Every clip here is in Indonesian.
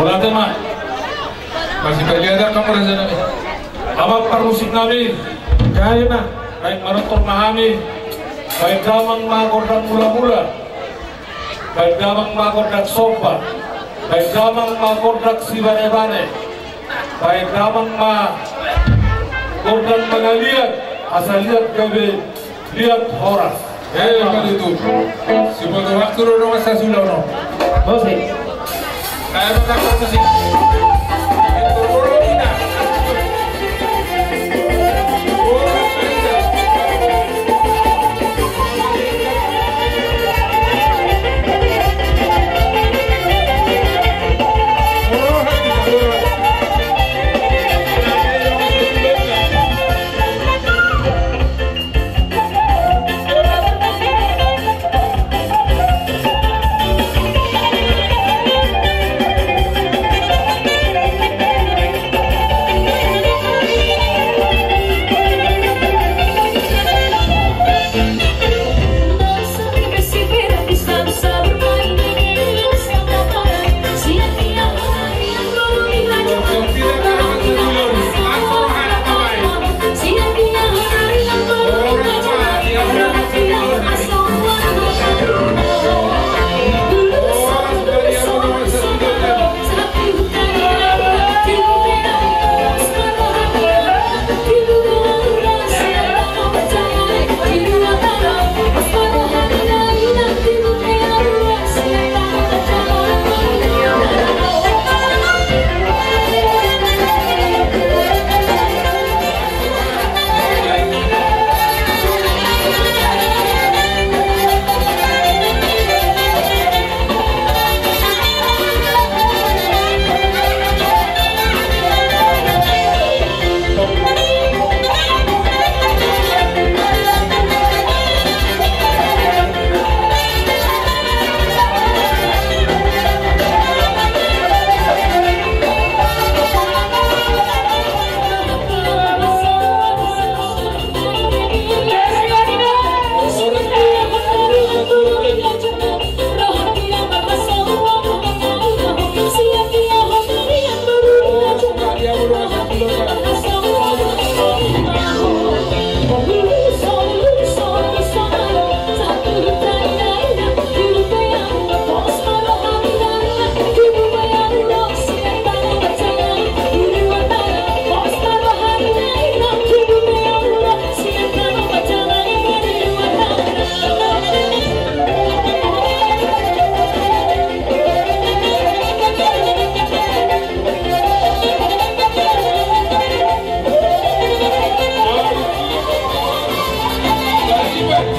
Wala teman. Masih bagi ada kamu rasa nabi. Abang permusik nabi. Kaya na. Baik menonton mahami. Baik damang makordak mula-mula. Baik damang makordak sopa. Baik damang makordak sibane-bane. Baik damang ma kordan mengaliat. Asal lihat gabe. Lihat horas. Eh, apa itu? Sebagai waktu rono masa 来大家看这里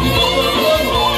Oh, oh, oh, oh.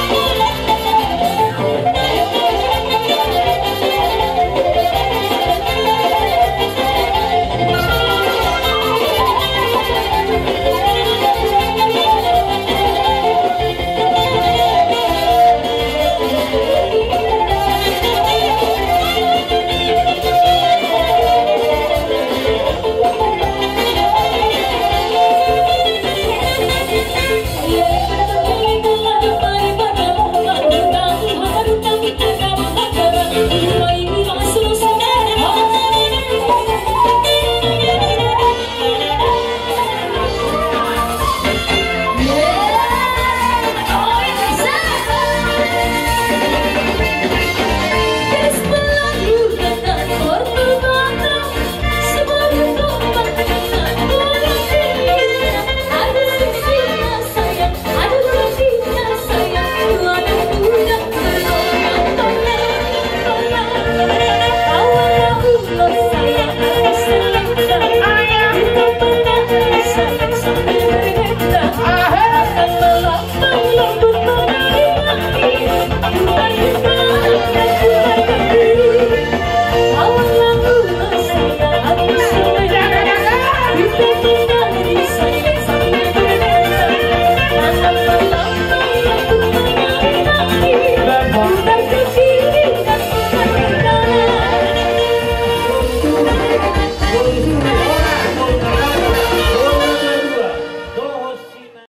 so